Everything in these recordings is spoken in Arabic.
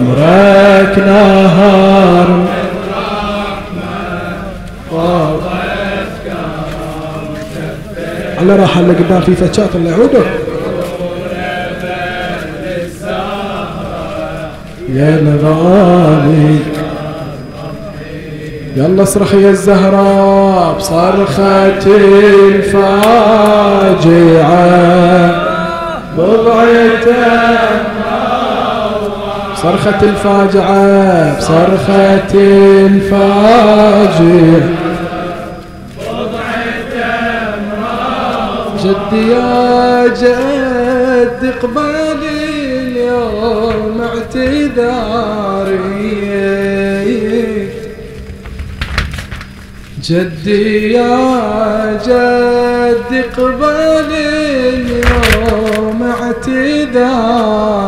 عمرك نهار على راح اللي قدام في فتشات اللي يعودوا يا الغالي يلا اصرخ يا الزهراء بصرخة الفاجعة بضعته صرخة الفاجعة بصرخة الفاجعة. جدي يا جد اقبلي اليوم اعتذاري. جدي يا جد اقبلي اليوم اعتذاري.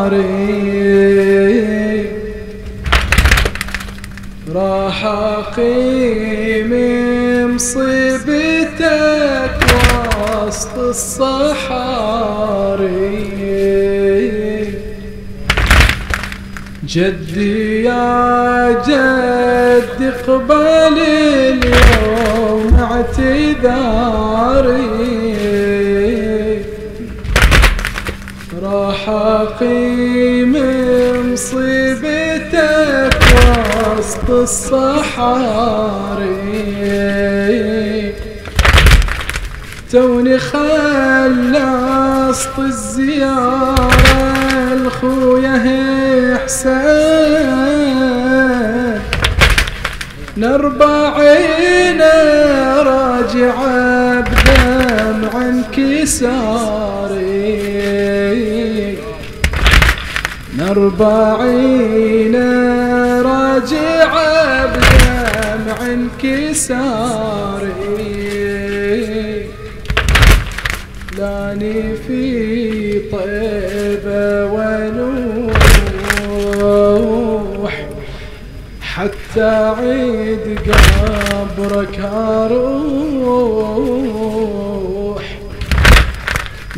راح اقيم مصيبتك وسط الصحاري. جدي يا جد اقبل اليوم اعتذاري. راح اقيم مصيبتك وسط الصحاري. توني خلصت الزيارة الخويا حسين. نربعين راجع بدمع انكساري نربعين راجع بدمع انكساري. لاني في طيبة ونوح حتى عيد قبرك أروح.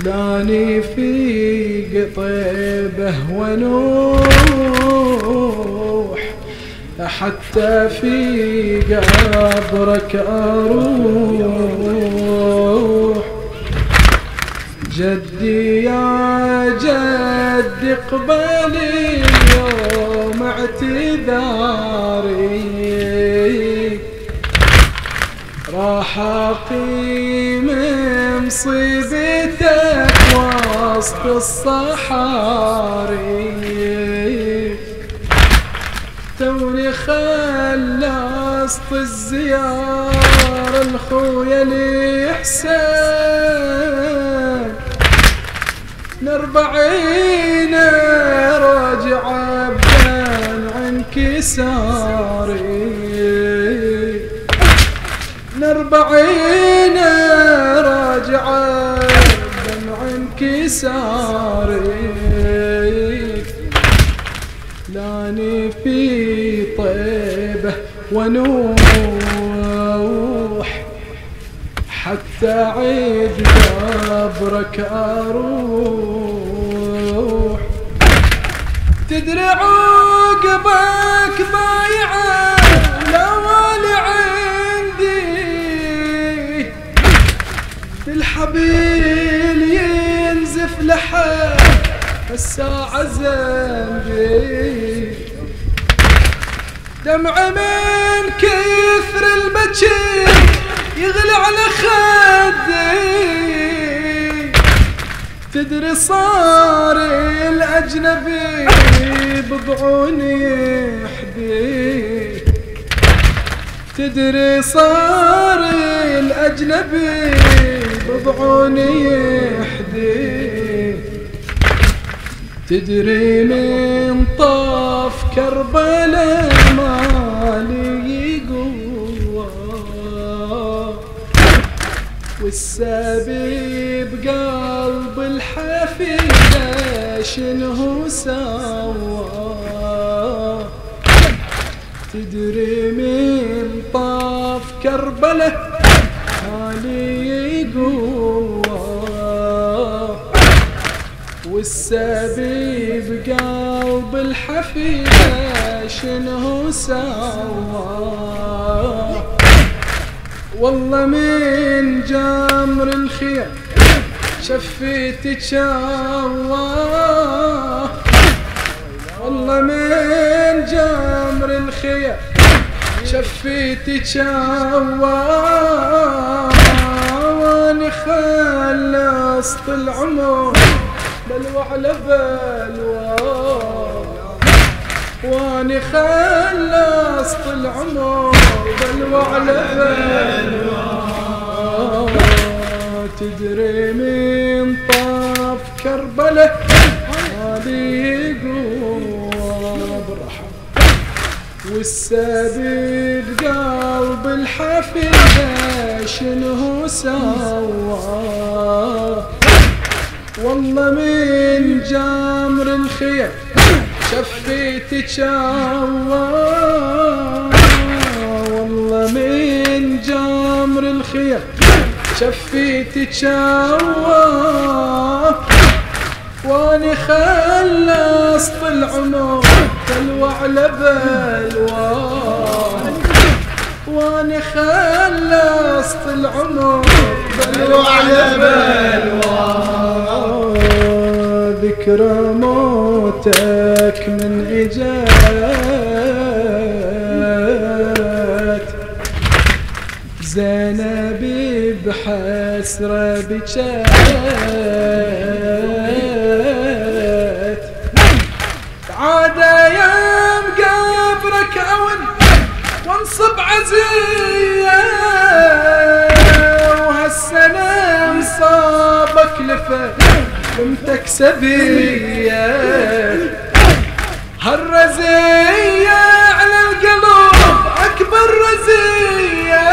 لاني في طيبة ونوح حتى في قبرك أروح. جدي يا جد اقبلي اليوم اعتذاري. راح أقيم مصيبتك وسط الصحاري. توني خلصت الزيارة الخويا لحسين نربعين راجع بدمع انكساري نربعين راجع بدمع انكساري لاني في طيبة ونوح. حتى عيد قبرك أروح. تدري عقبك ضايعة الساعة زنبي دمع من كثر البكي يغلي على خدي. تدري صار الأجنبي بضعوني يحدي تدري صار الأجنبي بضعوني يحدي تدري من طاف كربلاء مالي قوة. والسبي بقلب الحفيدة شنو سوى تدري من طاف كربلاء مالي قوة. والسبي بقلب قلب الحفية شنو سوى؟ والله من جمر الخير شفيت شواه والله من جمر الخير شفيت شواه واني خلصت العمر بلوى على واني خلصت العمر بلوى على بلوى تدري من طاف كربله هذه برحم والسبب قلب الحفيدة شنو سوى والله من جمر الخير شفيت شوا والله من جمر الخير شفيت شوا واني خلصت العمر بلوى على بلوى. واني خلصت العمر بلوى على بلوى. ذكرى موتك من اجات زينب بحسرة بجات عاد أيام قبرك اون وانصب عزية. وهالسنة مصابك لفة. بنتك سبية. هالرزية على القلب أكبر رزية.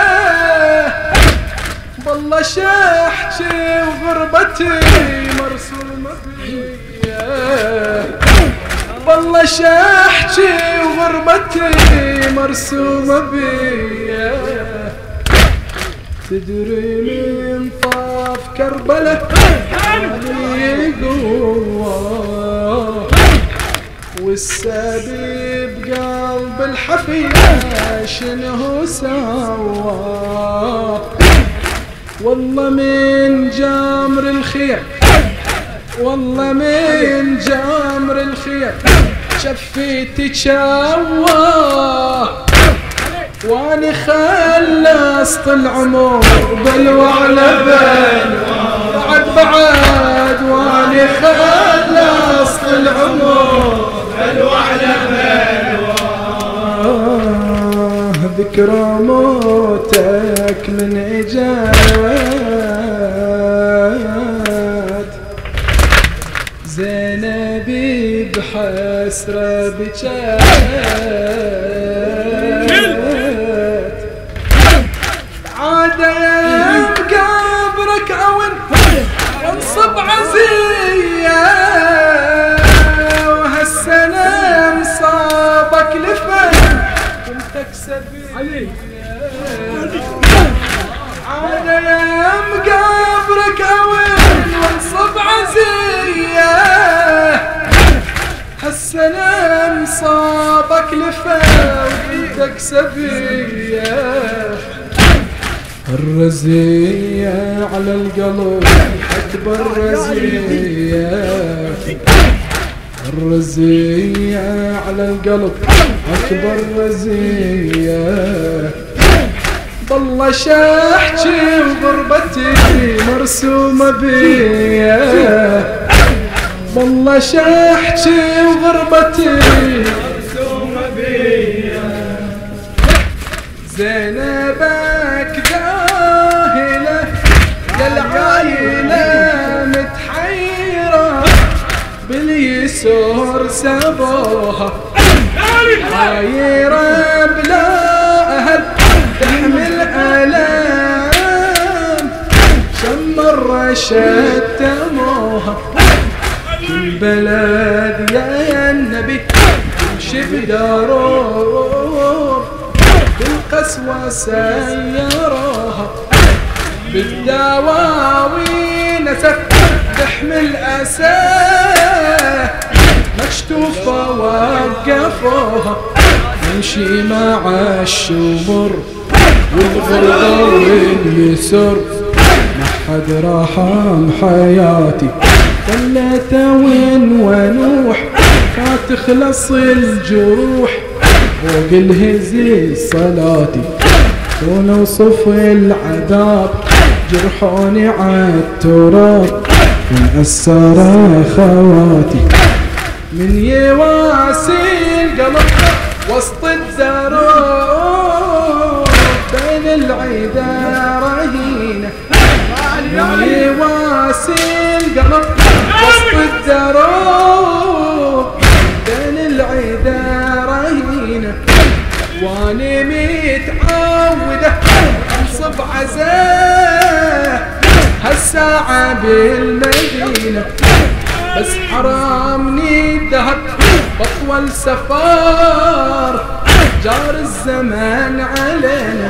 والله شحتي وغربتي مرسومة بيا والله شحتي وغربتي مرسومة بيا تدري من طاف كربلة؟ علي قلب الحفية شنو سوى. والله من جمر الخير. والله من جمر الخير. شفيت شوا واني خلصت العمر بلوى على بلوى بعد واني خلصت العمر. بلوى على ذكرى موتك من اجاد زينبي بحسرة بجات كنتك سبيل عاد يا قبرك اون وانصب عزية هالسنة مصابك لفا وكنتك سبية الرزية على القلب أكبر رزية الرزية على القلب. أكبر رزية. والله شحتي وغربتي مرسومة بيا. والله شحتي وغربتي مرسومة بيا. زينبك باليسور سبوها حايرة بلا أهل تحمل ألام شمر شتموها كل بلد يا النبي تمشي بدارور بالقسوة سيروها بالدواوي نسف تحمل أساه ما مشتوفة وقفوها نمشي مع الشمر والغرضة واليسر. ما حد رحم حياتي. خليت وين ونوح؟ فتخلص الجروح. فوق الهزي صلاتي. ونوصف العذاب. جرحوني عالتراب من أسر خواتي. من يواسي القلب وسط الدروب بين العدا رهينة. من يواسي القلب وسط الدروب بين العدا رهينة. واني متعودة انصب عزاه هالساعة بالمدينة. بس حرامني الذهب بطول سفار جار الزمان علينا.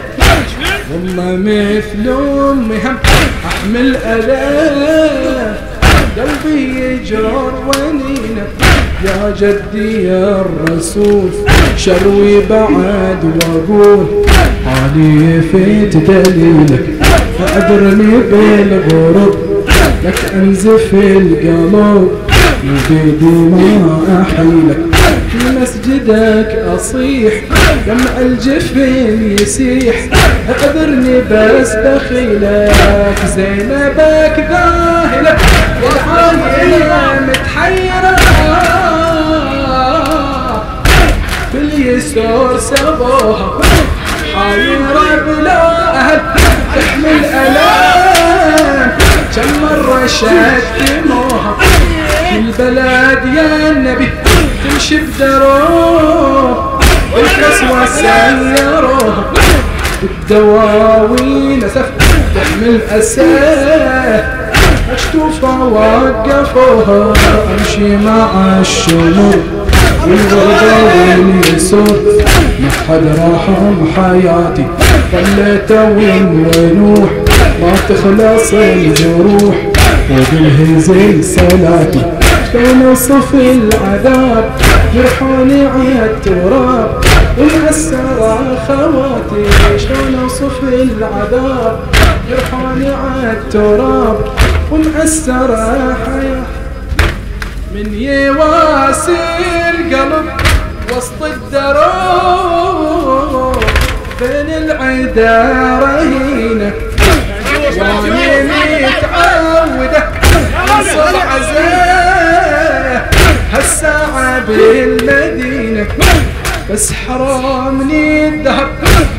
والله مثل أمي هم أحمل الاف قلبي يجر ونينة. يا جدي يا الرسول شروي بعد وأقول حالي فيت دليلك فأدرني بالغرب لك انزف القلب بيدي ما أحيلك. في مسجدك أصيح دمع الجفن يسيح. أعذرني بس دخيلك زينبك ذاهلة والعالية متحيرة. باليسور سبوها حايرة بلا أهل. تحمل الام كم مرة شتموها في البلد يا النبي تمشي بدروب الكسوة سيروها. الدواوين سف تحمل أساه أشتوفة وقفوها أمشي مع الشمر والغربة واليسور ما حد رحم حياتي. خليت وين ونوح ما تخلص الجروح وبالهزيل صلاتي شلون اوصف العذاب يرحوني عالتراب ومأسرة خواتي شلون اوصف العذاب يرحوني عالتراب ومأسرة حياتي من يواسي القلب وسط الدروب. بين العدا رهينة واني متعودة انصر هالساعة بالمدينة بس حرامني الذهب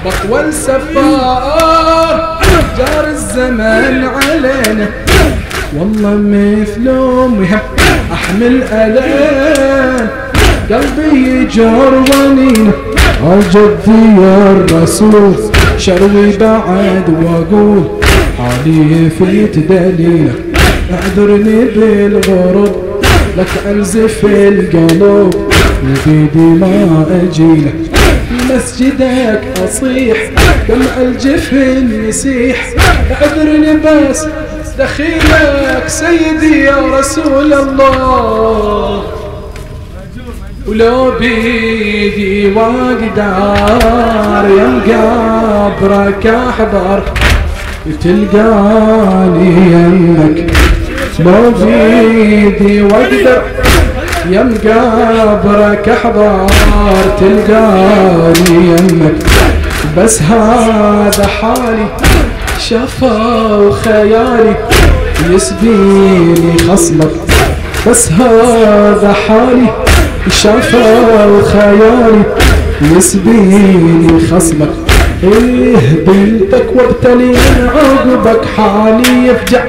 بطول سفار جار الزمان علينا. والله مثل امي أحمل الام قلبي يجر ونينه جدي يا الرسول شروي بعد واقول حالي فيت دليلك أعذرني بالغرب لك انزف القلب وبيدي ما اجيلك مسجدك أصيح دمع الجفن يسيح أعذرني بس دخيلك سيدي يا رسول الله. ولو بيدي واقدر يم قبرك احضر تلقاني يمك لو بيدي واقدر يم قبرك احضر تلقاني يمك بس هذا حالي شفا خيالي يسبيني خصمك. بس هذا حالي شفا خيالي يسبيني خصمك. إيه بنتك وابتلي من عقبك حالي يفجع.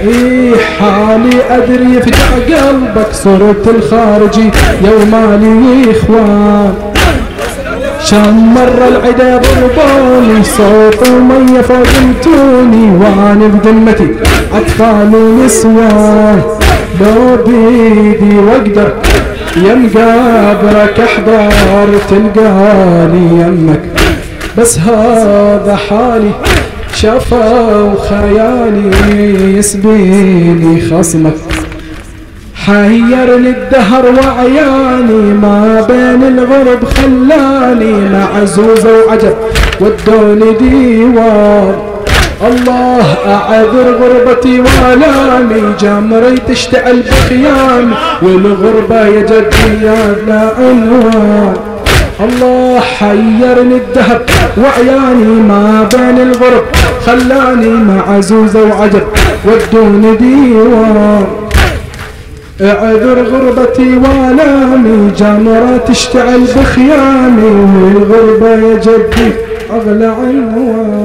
إيه حالي أدري يفجع قلبك صرت الخارجي يوم لي إخوان. شمر العدا ضربوني صوت ومية فقمتوني وأنا بذمتي اطفال ونسوان لو بيدي واقدر يم قابرك احضر تلقاني يمك. بس هذا حالي شفا وخيالي يسبيني خصمك. حيرني الدهر وعياني ما بين الغرب خلاني معزوزة وعجب. ودوني ديوان الله أعذر غربتي والامي جمري تشتعل بخيامي والغربة يا جدي يا لا عنوان. الله حيرني الدهر وعياني ما بين الغرب. خلاني معزوزة وعجب ودوني ديوان. اعذر غربتي والامي جمرة تشتعل بخيامي والغربة يا جدي أغلى عنوان.